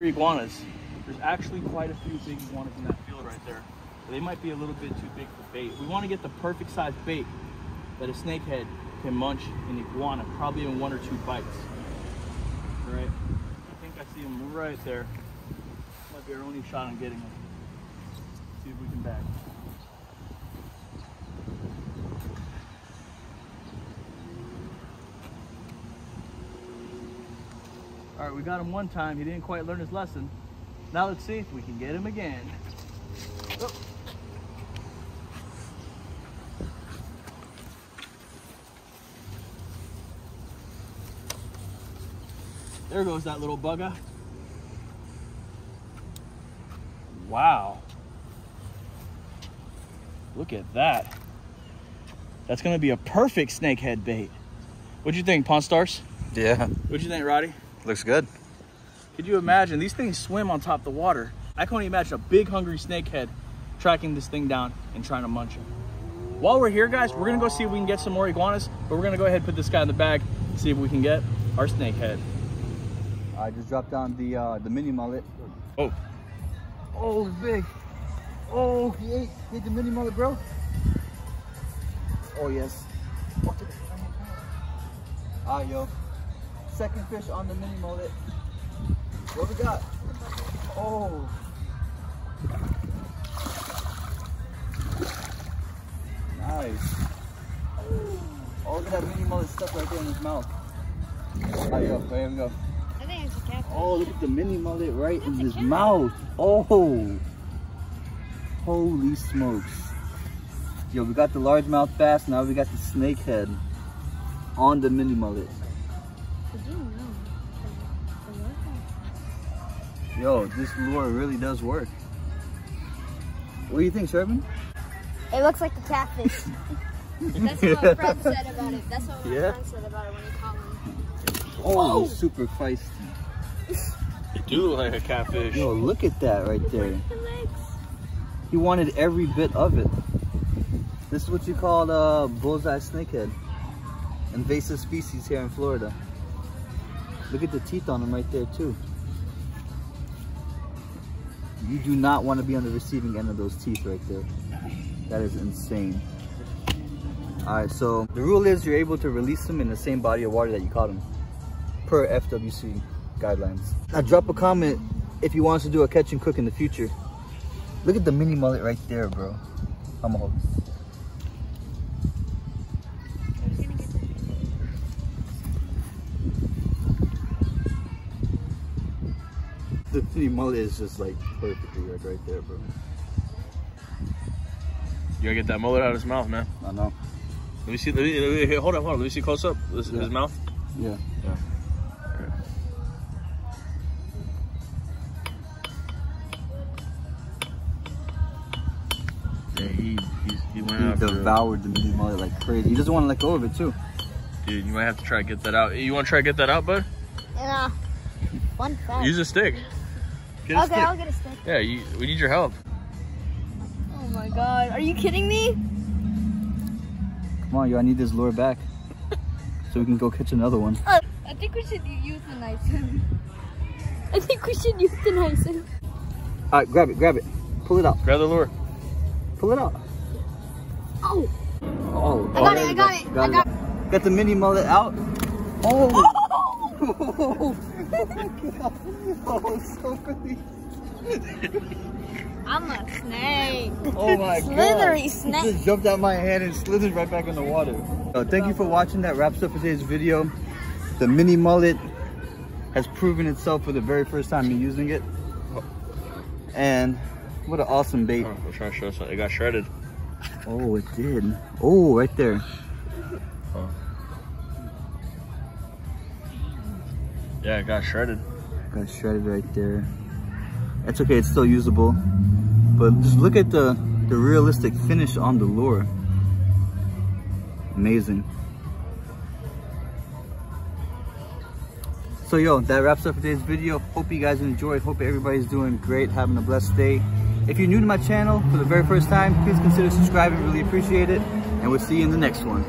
iguanas. There's actually quite a few big iguanas in that field right there. They might be a little bit too big for bait. We want to get the perfect size bait that a snakehead can munch an iguana, probably in one or two bites. Right? I think I see them right there. Might be our only shot on getting them. See if we can bag. All right, we got him one time. He didn't quite learn his lesson. Now let's see if we can get him again. Oh. There goes that little bugger. Wow. Look at that. That's gonna be a perfect snakehead bait. What'd you think, Pawn Stars? Yeah, What'd you think, Radi? Looks good. Could you imagine? These things swim on top of the water. I can only imagine a big hungry snakehead tracking this thing down and trying to munch it. While we're here, guys, we're gonna go see if we can get some more iguanas, but we're gonna go ahead and put this guy in the bag, see if we can get our snakehead. I just dropped down the uh, the mini mullet. Oh, Oh, it's big. Oh, he ate, he ate the mini mullet, bro. Oh, yes. All right, yo. Second fish on the mini mullet. What we got? Oh. Nice. Oh, look at that mini mullet stuck right there in his mouth. All right, yo, there we go. I think it's a catfish. Oh, look at the mini mullet right in That's a his mouth. Oh, holy smokes. Yo, we got the largemouth bass. Now we got the snakehead on the mini mullet. Yo, this lure really does work. What do you think, Sherman? It looks like a catfish. That's what my friend said about it. That's what my Yeah? friend said about it when he caught one. Oh, super feisty. you do look like a catfish. Yo, look at that right there. The legs. He wanted every bit of it. This is what you call a bullseye snakehead. Invasive species here in Florida. Look at the teeth on him right there too. You do not want to be on the receiving end of those teeth right there. That is insane. Alright, so the rule is you're able to release them in the same body of water that you caught them. Per FWC guidelines. Now drop a comment if you want us to do a catch and cook in the future. Look at the mini mullet right there, bro. I'm hold. The mini mullet is just like perfectly right, right there, bro. You gotta get that mullet out of his mouth, man. I know. Let me see. Let me, let me- hold on, hold on. Let me see close up. This, Yeah. His mouth. Yeah. Yeah, he he's, he went He devoured the mini mullet like crazy. He doesn't want to let go of it too. Dude, you might have to try to get that out. You want to try to get that out, bud? Yeah. One fact. Use a stick. Get a okay, stick. I'll get a stick. Yeah, you, we need your help. Oh my god. Are you kidding me? Come on, yo, I need this lure back. so we can go catch another one. Uh, I think we should euthanize him. I think we should euthanize him. Alright, grab it, grab it. Pull it out. Grab the lure. Pull it out. Oh. Oh, I got there it, I you got go. it, Got I got it. Got the mini mullet out. Oh. Oh, oh so funny. I'm a snake. Oh my god. Slithery It snake. just jumped out my hand and slithered right back in the water. So thank you for watching. That wraps up today's video. The mini mullet has proven itself for the very first time in using it. And what an awesome bait. Oh, we're trying to show something. It got shredded. Oh, it did. Oh, right there. Oh. Yeah, it got shredded. Got shredded right there. It's okay, it's still usable. But just look at the, the realistic finish on the lure. Amazing. So yo, that wraps up today's video. Hope you guys enjoyed. Hope everybody's doing great, having a blessed day. If you're new to my channel for the very first time, please consider subscribing, really appreciate it. And we'll see you in the next one.